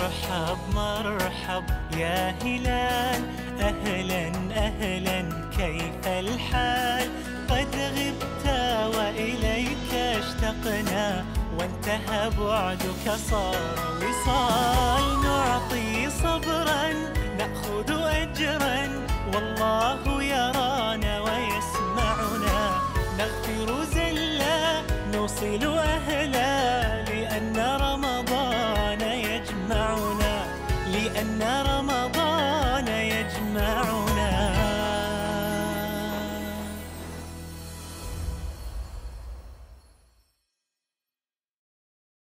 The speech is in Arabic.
مرحب مرحب يا هلال. أهلا أهلا كيف الحال؟ قد غبت وإليك اشتقنا وانتهى بعدك صار وصال. نعطي صبرا نأخذ أجرا. والله يرانا ويسمعنا. نغفر زلا نوصل أهلا. أن رمضان يا